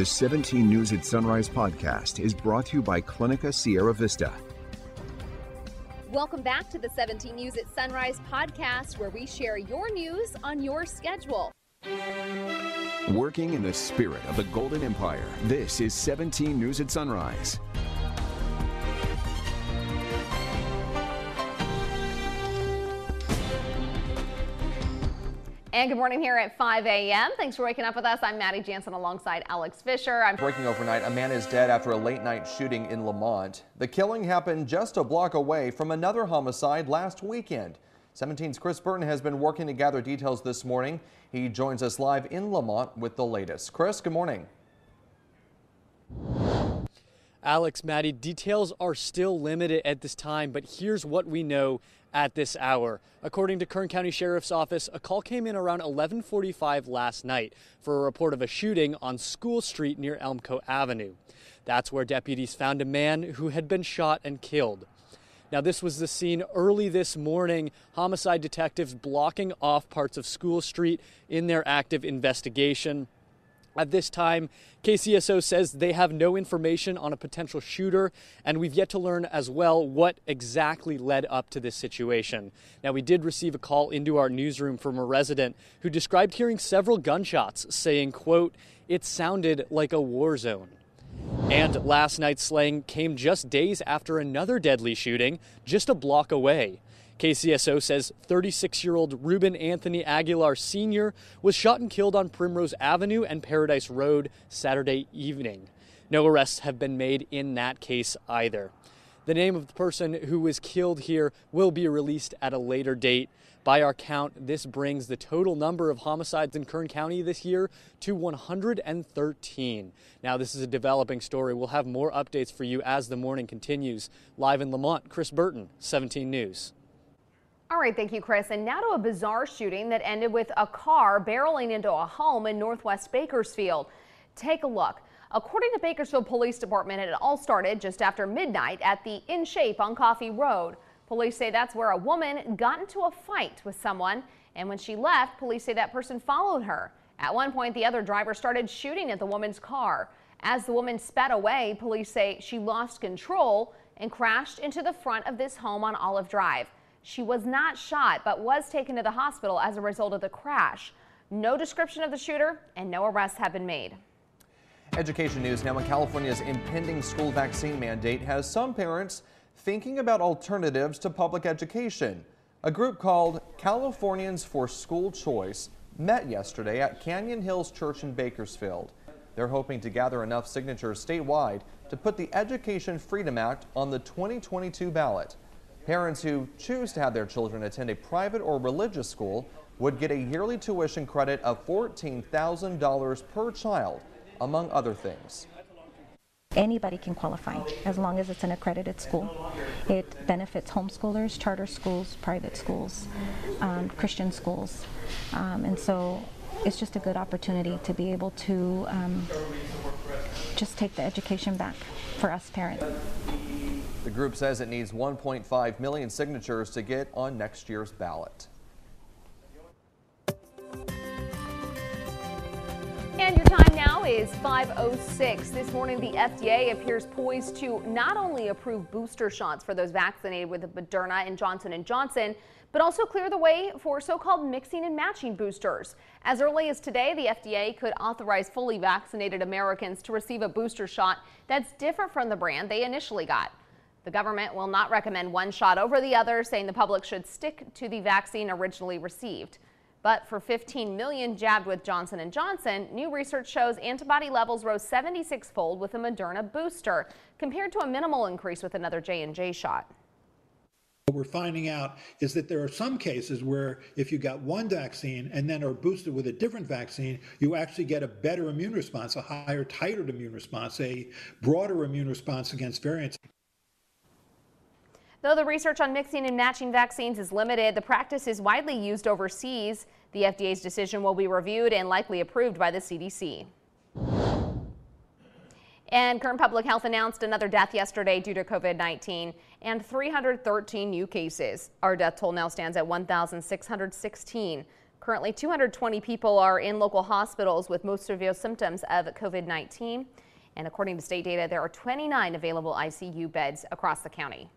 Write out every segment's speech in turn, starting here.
The 17 News at Sunrise podcast is brought to you by Clinica Sierra Vista. Welcome back to the 17 News at Sunrise podcast, where we share your news on your schedule. Working in the spirit of the Golden Empire, this is 17 News at Sunrise. And good morning here at 5 a.m. Thanks for waking up with us. I'm Maddie Jansen alongside Alex Fisher. I'm breaking overnight. A man is dead after a late night shooting in Lamont. The killing happened just a block away from another homicide last weekend. 17's Chris Burton has been working to gather details this morning. He joins us live in Lamont with the latest. Chris, good morning. Alex, Maddie, details are still limited at this time, but here's what we know at this hour. According to Kern County Sheriff's Office, a call came in around 11:45 last night for a report of a shooting on School Street near Elmco Avenue. That's where deputies found a man who had been shot and killed. Now, this was the scene early this morning. Homicide detectives blocking off parts of School Street in their active investigation. At this time, KCSO says they have no information on a potential shooter, and we've yet to learn as well what exactly led up to this situation. Now, we did receive a call into our newsroom from a resident who described hearing several gunshots, saying, quote, it sounded like a war zone. And last night's slaying came just days after another deadly shooting just a block away. KCSO says 36 year old Ruben Anthony Aguilar Sr. was shot and killed on Primrose Avenue and Paradise Road Saturday evening. No arrests have been made in that case either. The name of the person who was killed here will be released at a later date. By our count, this brings the total number of homicides in Kern County this year to 113. Now, this is a developing story. We'll have more updates for you as the morning continues. Live in Lamont, Chris Burton, 17 News. All right, thank you, Chris. And now to a bizarre shooting that ended with a car barreling into a home in northwest Bakersfield. Take a look. According to Bakersfield Police Department, it all started just after midnight at the In Shape on Coffee Road. Police say that's where a woman got into a fight with someone, and when she left, police say that person followed her. At one point, the other driver started shooting at the woman's car. As the woman sped away, police say she lost control and crashed into the front of this home on Olive Drive. She was not shot, but was taken to the hospital as a result of the crash. No description of the shooter and no arrests have been made. Education news now in California's impending school vaccine mandate has some parents thinking about alternatives to public education. A group called Californians for School Choice met yesterday at Canyon Hills Church in Bakersfield. They're hoping to gather enough signatures statewide to put the Education Freedom Act on the 2022 ballot. Parents who choose to have their children attend a private or religious school would get a yearly tuition credit of $14,000 per child, among other things. Anybody can qualify as long as it's an accredited school. It benefits homeschoolers, charter schools, private schools, um, Christian schools. Um, and so it's just a good opportunity to be able to um, just take the education back for us parents. The group says it needs 1.5 million signatures to get on next year's ballot. And your time now is 5.06. This morning, the FDA appears poised to not only approve booster shots for those vaccinated with Moderna and Johnson & Johnson, but also clear the way for so-called mixing and matching boosters. As early as today, the FDA could authorize fully vaccinated Americans to receive a booster shot that's different from the brand they initially got. The government will not recommend one shot over the other, saying the public should stick to the vaccine originally received. But for 15 million jabbed with Johnson & Johnson, new research shows antibody levels rose 76-fold with a Moderna booster, compared to a minimal increase with another J&J shot. What we're finding out is that there are some cases where if you got one vaccine and then are boosted with a different vaccine, you actually get a better immune response, a higher titered immune response, a broader immune response against variants. Though the research on mixing and matching vaccines is limited, the practice is widely used overseas. The FDA's decision will be reviewed and likely approved by the CDC. And Kern Public Health announced another death yesterday due to COVID 19 and 313 new cases. Our death toll now stands at 1,616. Currently, 220 people are in local hospitals with most severe symptoms of COVID 19. And according to state data, there are 29 available ICU beds across the county.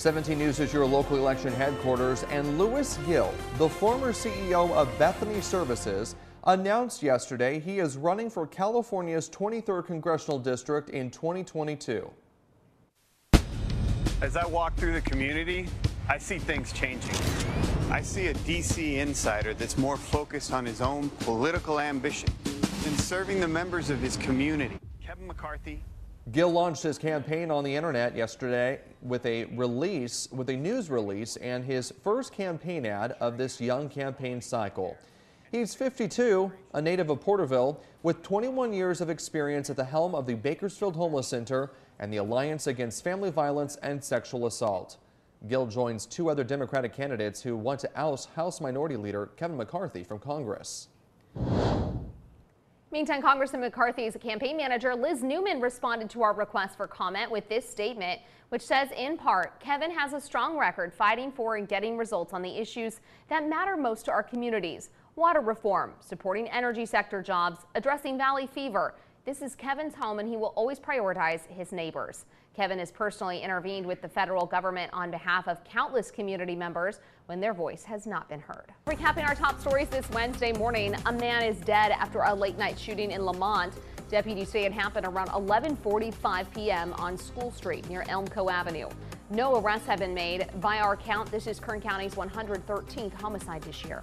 17 News is your local election headquarters, and Louis Gill, the former CEO of Bethany Services, announced yesterday he is running for California's 23rd congressional district in 2022. As I walk through the community, I see things changing. I see a DC insider that's more focused on his own political ambition than serving the members of his community. Kevin McCarthy Gill launched his campaign on the internet yesterday with a release, with a news release and his first campaign ad of this young campaign cycle. He's 52, a native of Porterville, with 21 years of experience at the helm of the Bakersfield Homeless Center and the Alliance Against Family Violence and Sexual Assault. Gill joins two other Democratic candidates who want to oust House Minority Leader Kevin McCarthy from Congress. Meantime, Congressman McCarthy's campaign manager Liz Newman responded to our request for comment with this statement, which says in part, Kevin has a strong record fighting for and getting results on the issues that matter most to our communities. Water reform, supporting energy sector jobs, addressing valley fever. This is Kevin's home and he will always prioritize his neighbors. Kevin has personally intervened with the federal government on behalf of countless community members when their voice has not been heard. Recapping our top stories this Wednesday morning, a man is dead after a late night shooting in Lamont. Deputies say it happened around 11:45 p.m. on School Street near Elmco Avenue. No arrests have been made. By our count, this is Kern County's 113th homicide this year.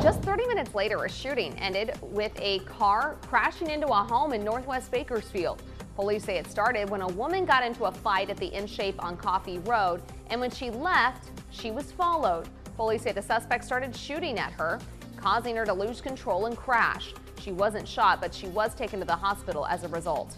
Just 30 minutes later, a shooting ended with a car crashing into a home in northwest Bakersfield. Police say it started when a woman got into a fight at the In Shape on Coffee Road, and when she left, she was followed. Police say the suspect started shooting at her, causing her to lose control and crash. She wasn't shot, but she was taken to the hospital as a result.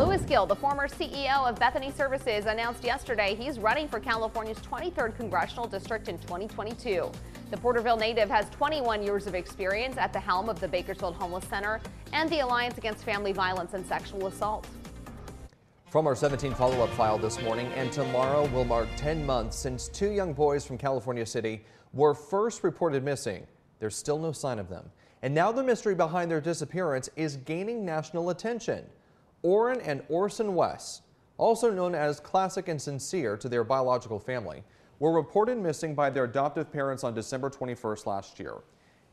Louis Gill, the former CEO of Bethany Services, announced yesterday he's running for California's 23rd congressional district in 2022. The Porterville native has 21 years of experience at the helm of the Bakersfield Homeless Center and the Alliance Against Family Violence and Sexual Assault. From our 17 follow-up file this morning, and tomorrow will mark 10 months since two young boys from California City were first reported missing. There's still no sign of them. And now the mystery behind their disappearance is gaining national attention. Oren and Orson West, also known as Classic and Sincere to their biological family, were reported missing by their adoptive parents on December 21st last year.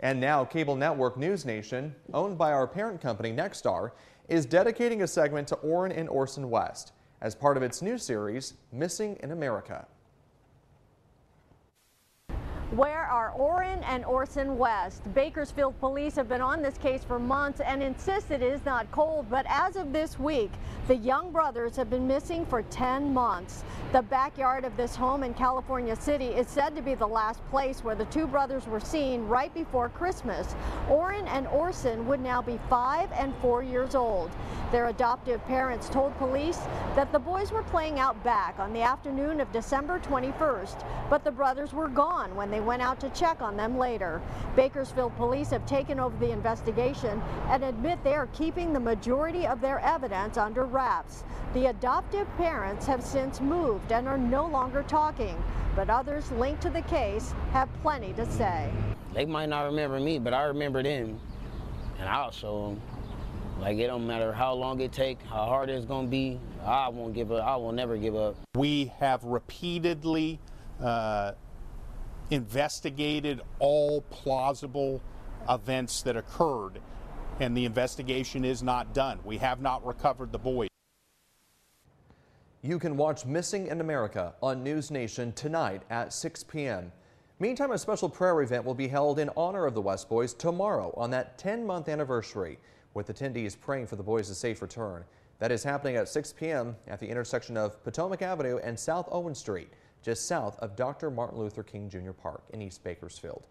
And now cable network News Nation, owned by our parent company Nexstar, is dedicating a segment to Oren and Orson West as part of its new series, Missing in America. Where are Oren and Orson West? Bakersfield police have been on this case for months and insist it is not cold, but as of this week, the young brothers have been missing for 10 months. The backyard of this home in California City is said to be the last place where the two brothers were seen right before Christmas. Oren and Orson would now be five and four years old. Their adoptive parents told police that the boys were playing out back on the afternoon of December 21st, but the brothers were gone when they went out to check on them later. Bakersfield police have taken over the investigation and admit they are keeping the majority of their evidence under wraps. The adoptive parents have since moved and are no longer talking, but others linked to the case have plenty to say. They might not remember me, but I remember them, and I'll show them. Like it don't matter how long it take, how hard it's gonna be. I won't give up. I will never give up. We have repeatedly uh, investigated all plausible events that occurred, and the investigation is not done. We have not recovered the boys. You can watch Missing in America on News Nation tonight at 6 p.m. Meantime, a special prayer event will be held in honor of the West Boys tomorrow on that 10 month anniversary with attendees praying for the boys' safe return. That is happening at 6 p.m. at the intersection of Potomac Avenue and South Owen Street, just south of Dr. Martin Luther King Jr. Park in East Bakersfield.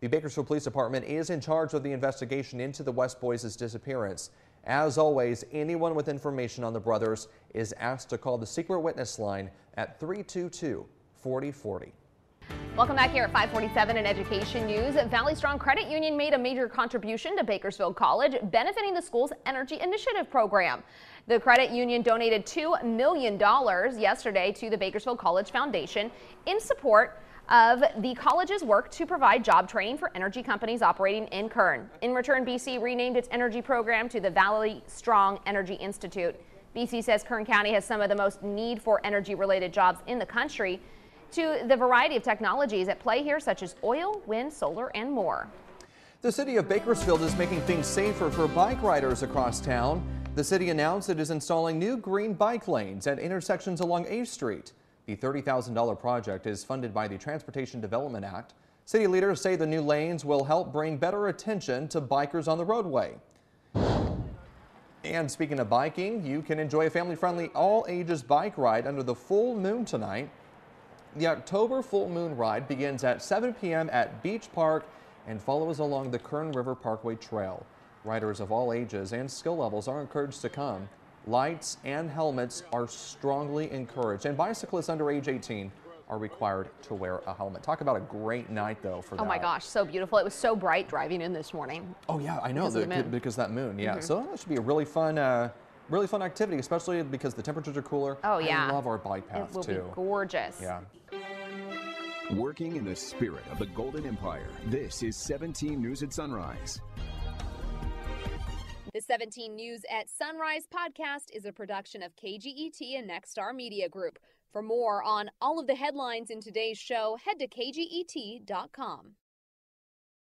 The Bakersfield Police Department is in charge of the investigation into the West Boys' disappearance. As always, anyone with information on the brothers is asked to call the secret witness line at 322 4040. Welcome back here at 547 in Education News. Valley Strong Credit Union made a major contribution to Bakersfield College, benefiting the school's Energy Initiative program. The credit union donated $2 million yesterday to the Bakersfield College Foundation in support of the college's work to provide job training for energy companies operating in Kern. In return, BC renamed its energy program to the Valley Strong Energy Institute. BC says Kern County has some of the most need for energy related jobs in the country to the variety of technologies at play here, such as oil, wind, solar, and more. The city of Bakersfield is making things safer for bike riders across town. The city announced it is installing new green bike lanes at intersections along A Street. The $30,000 project is funded by the Transportation Development Act. City leaders say the new lanes will help bring better attention to bikers on the roadway. And speaking of biking, you can enjoy a family-friendly all-ages bike ride under the full moon tonight. The October full moon ride begins at 7 p.m. at Beach Park and follows along the Kern River Parkway Trail. Riders of all ages and skill levels are encouraged to come. Lights and helmets are strongly encouraged, and bicyclists under age 18 are required to wear a helmet. Talk about a great night, though, for that. Oh my gosh, so beautiful. It was so bright driving in this morning. Oh, yeah, I know, Because the moon. because that moon, yeah. Mhm. So that should be a really fun, uh, really fun activity, especially because the temperatures are cooler. Oh, yeah. I love our bike It paths, will too. be gorgeous. Yeah. Working in the spirit of the Golden Empire, this is 17 News at Sunrise. The 17 News at Sunrise podcast is a production of KGET and Nexstar Media Group. For more on all of the headlines in today's show, head to kget.com.